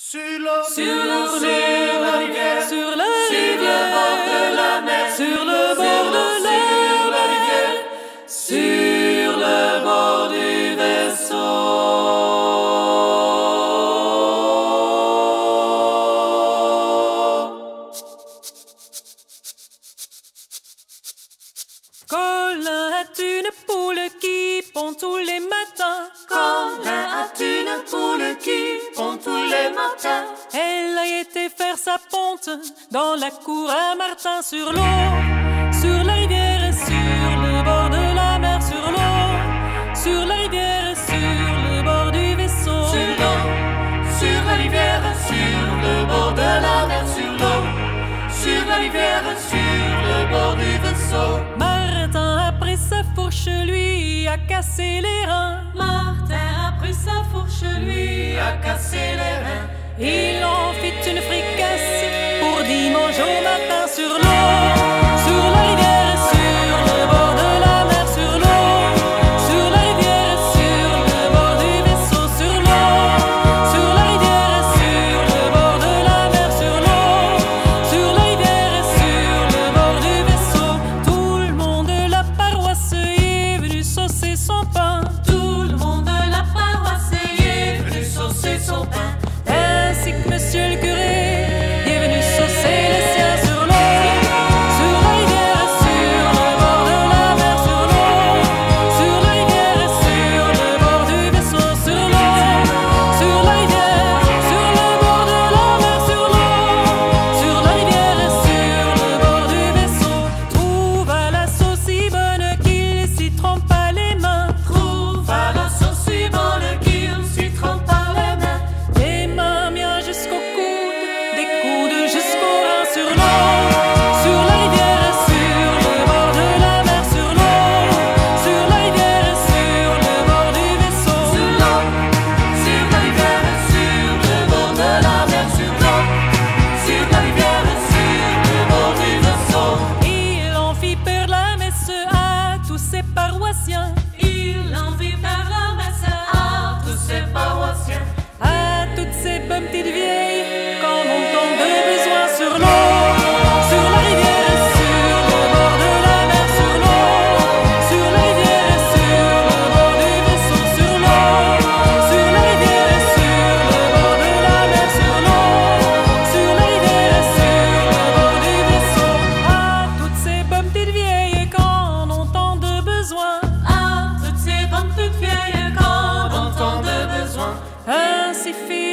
Sur le, sur le, sur la rivière, sur la rivière, bord de la mer, sur le bord de la rivière, sur le bord du vaisseau. Colin est une poule qui pond tous les matins. Colin est une poule qui elle a été faire sa ponte dans la cour à Martin sur l'eau, sur la rivière et sur le bord de la mer sur l'eau, sur la rivière et sur le bord du vaisseau sur l'eau, sur la rivière sur le bord de la mer sur l'eau, sur la rivière sur le bord du vaisseau. Martin a pris sa fourche lui a cassé les reins. Martin a pris sa fourche lui a cassé il en fit une fricasse pour dimanche au matin sur l'eau. Ah, se.